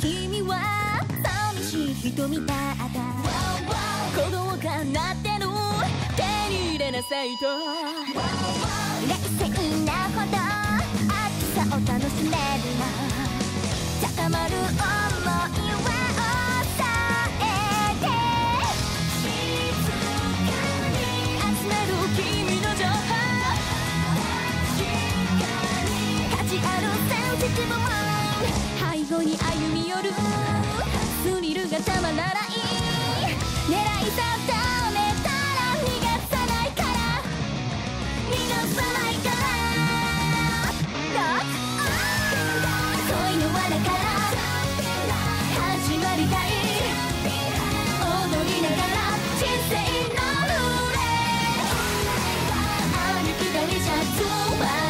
君は寂しい人みた。鼓動が鳴ってる。手に入れなさいと。冷静背後に歩み寄るスリルがたまらない狙い定めたら逃がさないから逃がさないからロック恋の罠から始まりたい踊りながら人生のルーレ歩き出しちゃつま